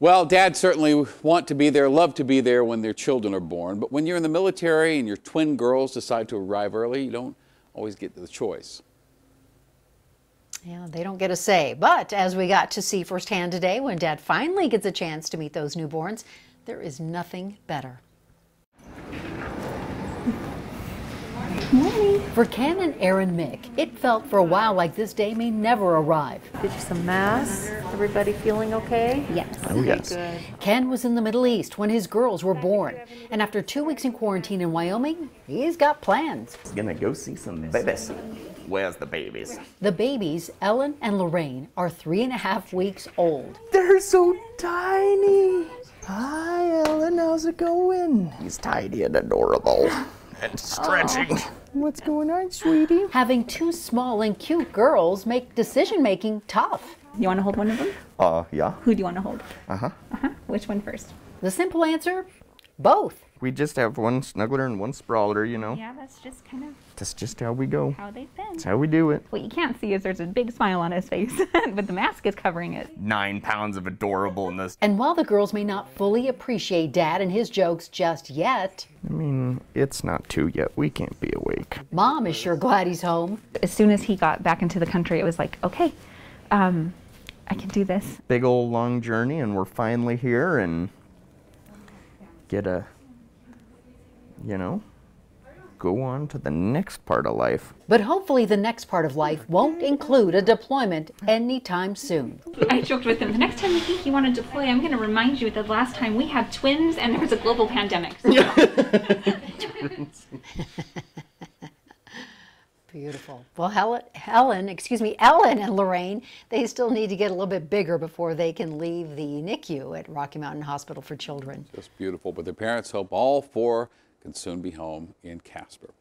Well, dads certainly want to be there, love to be there when their children are born. But when you're in the military and your twin girls decide to arrive early, you don't always get the choice. Yeah, they don't get a say. But as we got to see firsthand today, when dad finally gets a chance to meet those newborns, there is nothing better. For Ken and Erin Meich, it felt for a while like this day may never arrive. Did you some mass? Everybody feeling okay? Yes. Oh, yes. Good. Ken was in the Middle East when his girls were born. And after two weeks in quarantine in Wyoming, he's got plans. He's gonna go see some babies. Where's the babies? The babies, Ellen and Lorraine, are three and a half weeks old. They're so tiny. Hi, Ellen. How's it going? He's tiny and adorable. And stretching. What's going on, sweetie? Having two small and cute girls make decision making tough. You want to hold one of them? Uh, yeah. Who do you want to hold? Uh huh. Uh-huh. Which one first? The simple answer both. We just have one snuggler and one sprawler, you know. Yeah, that's just kind of That's just how we go. how they've been. That's how we do it. What you can't see is there's a big smile on his face, but the mask is covering it. Nine pounds of adorableness. And while the girls may not fully appreciate Dad and his jokes just yet, I mean, it's not two yet. We can't be awake. Mom is sure glad he's home. As soon as he got back into the country, it was like, okay, um, I can do this. Big old long journey, and we're finally here and get a, you know, go on to the next part of life. But hopefully, the next part of life won't include a deployment anytime soon. I joked with him, the next time you think you want to deploy, I'm going to remind you that the last time we had twins and there was a global pandemic. Beautiful. Well, Helen, Helen, excuse me, Ellen and Lorraine, they still need to get a little bit bigger before they can leave the NICU at Rocky Mountain Hospital for Children. Just beautiful. But their parents hope all four can soon be home in Casper.